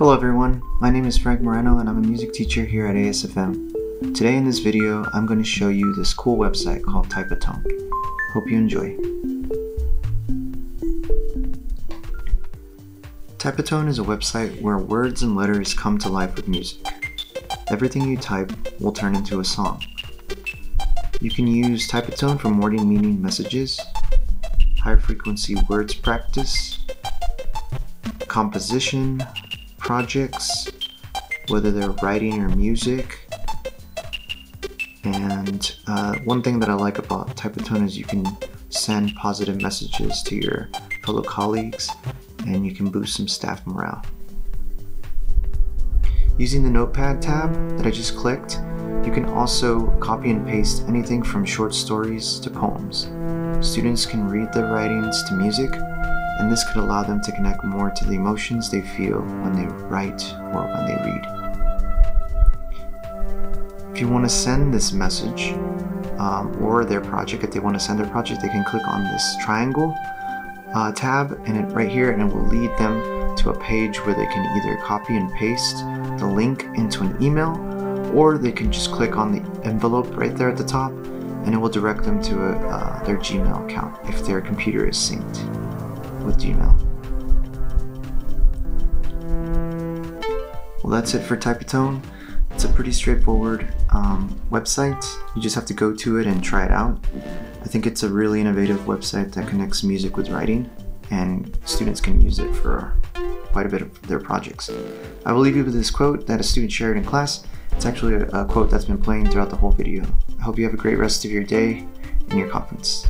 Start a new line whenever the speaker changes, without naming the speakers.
Hello everyone, my name is Frank Moreno and I'm a music teacher here at ASFM. Today in this video, I'm going to show you this cool website called Typatone. Hope you enjoy. Typatone is a website where words and letters come to life with music. Everything you type will turn into a song. You can use Typatone for morning meeting messages, high frequency words practice, composition, projects, whether they're writing or music. And uh, one thing that I like about Typatone is you can send positive messages to your fellow colleagues and you can boost some staff morale. Using the Notepad tab that I just clicked, you can also copy and paste anything from short stories to poems. Students can read their writings to music, and this could allow them to connect more to the emotions they feel when they write or when they read. If you want to send this message um, or their project, if they want to send their project, they can click on this triangle uh, tab and it, right here and it will lead them to a page where they can either copy and paste the link into an email or they can just click on the envelope right there at the top and it will direct them to a, uh, their Gmail account if their computer is synced with Gmail. Well, that's it for Typatone. It's a pretty straightforward um, website. You just have to go to it and try it out. I think it's a really innovative website that connects music with writing, and students can use it for quite a bit of their projects. I will leave you with this quote that a student shared in class. It's actually a, a quote that's been playing throughout the whole video. I hope you have a great rest of your day and your conference.